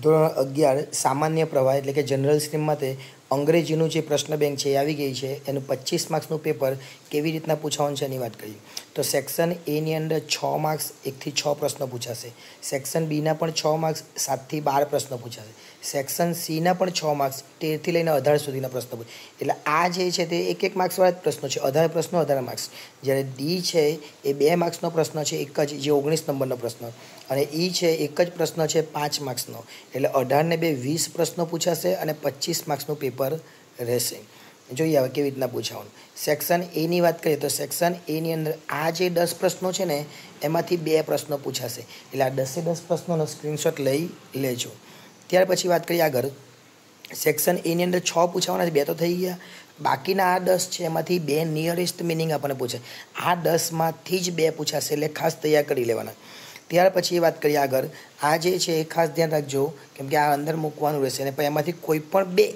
ધોરણ અગિયાર સામાન્ય પ્રવાહ એટલે કે જનરલ સ્ટ્રીમ માટે અંગ્રેજીનું જે પ્રશ્ન બેંક છે એ આવી ગઈ છે. એનું પચીસ માર્ક્સનું પેપર કેવી રીતના પૂછવાનું છે એની વાત કરીએ. તો સેક્શન એની અંદર છ માર્ક્સ, એકથી છ પ્રશ્નો પૂછાશે. સેક્શન બીના પણ છ માર્ક્સ, સાતથી બાર પ્રશ્નો પૂછાશે. સેક્શન સીના પણ છ માર્ક્સ, તેરથી લઈને અઢાર સુધીના પ્રશ્નો પૂછે. એટલે આ જે છે તે એક એક માર્ક્સવાળા જ પ્રશ્નો છે. અઢાર પ્રશ્નો, અઢાર માર્ક્સ. જ્યારે ડી છે એ બે માર્ક્સનો પ્રશ્ન છે, એક જ, જે ઓગણીસ નંબરનો પ્રશ્ન. અને ઈ છે એક જ પ્રશ્ન છે પાંચ માર્ક્સનો. એટલે અઢારને બે વીસ પ્રશ્નો પૂછાશે અને પચીસ માર્ક્સનું પેપર રહેશે. જોઈએ હવે કેવી રીતના પૂછાવાનું. સેક્શન એની વાત કરીએ તો સેક્શન એની અંદર આ જે દસ પ્રશ્નો છે ને, એમાંથી બે પ્રશ્નો પૂછાશે. એટલે આ દસે દસ પ્રશ્નોનો સ્ક્રીનશોટ લઈ લેજો. ત્યાર પછી વાત કરીએ આગળ. સેક્શન એની અંદર છ પૂછાવાના છે, બે તો થઈ ગયા. બાકીના આ દસ છે, એમાંથી બે નિયરેસ્ટ મિનિંગ આપણને પૂછે. આ દસમાંથી જ બે પૂછાશે, એટલે ખાસ તૈયાર કરી લેવાના. ત્યાર પછી એ વાત કરીએ આગળ. આ જે છે, એ ખાસ ધ્યાન રાખજો, કેમ કે આ અંદર મૂકવાનું રહેશે અને એમાંથી કોઈ પણ બે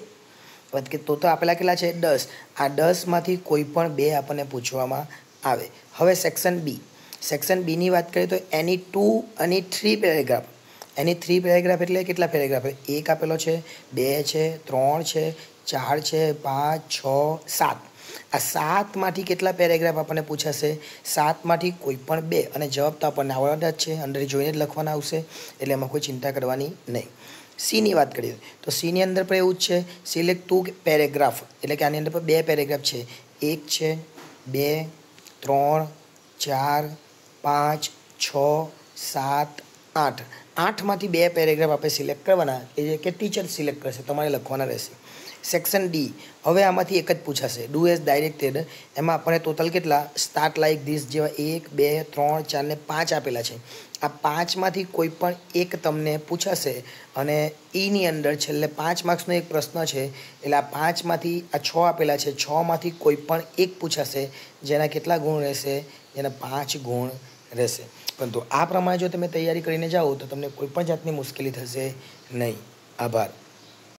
કે તો તો આપેલા કેટલા છે? દસ. આ દસમાંથી કોઈ પણ બે આપણને પૂછવામાં આવે. હવે સેક્શન બી સેક્શન બીની વાત કરીએ તો એની ટુ અને થ્રી પેરેગ્રાફ એની થ્રી પેરેગ્રાફ એટલે કેટલા પેરેગ્રાફ એક આપેલો છે, બે છે, ત્રણ છે, ચાર છે, પાંચ, છ, સાત. આ સાતમાંથી કેટલા પેરેગ્રાફ આપણને પૂછાશે? સાતમાંથી કોઈ પણ બે. અને જવાબ તો આપણને આવડતા જ છે. અંદર જોઈને જ લખવાના આવશે. એટલે એમાં કોઈ ચિંતા કરવાની નહીં. સીની વાત કરીએ. તો સીની અંદર પણ એવું જ છે. સિલેક્ટ ટુ પેરેગ્રાફ એટલે કે આની અંદર પણ બે પેરેગ્રાફ છે. એક છે, બે, ત્રણ, ચાર, પાંચ, છ, સાત આઠ. આઠમાંથી બે પેરેગ્રાફ આપણે સિલેક્ટ કરવાના, એ જે કે ટીચર સિલેક્ટ કરશે, તમારે લખવાના રહેશે. સેક્શન ડી હવે આમાંથી એક જ પૂછાશે. ડુ એઝ ડાયરેક્ટેડ એમાં આપણને ટોટલ કેટલા? સ્ટાર્ટ લાઇક ધીસ જેવા એક, બે, ત્રણ, ચાર ને પાંચ આપેલા છે. આ પાંચમાંથી કોઈ પણ એક તમને પૂછાશે અને ઈની અંદર છેલ્લે પાંચ માર્ક્સનો એક પ્રશ્ન છે, એટલે આ પાંચમાંથી, આ છ આપેલા છે, છમાંથી કોઈ પણ એક પૂછાશે, જેના કેટલા ગુણ રહેશે? જેના પાંચ ગુણ રહેશે. પરંતુ આ પ્રમાણે જો તમે તૈયારી કરીને જાઓ તો તમને કોઈ પણ જાતની મુશ્કેલી થશે નહીં. આભાર.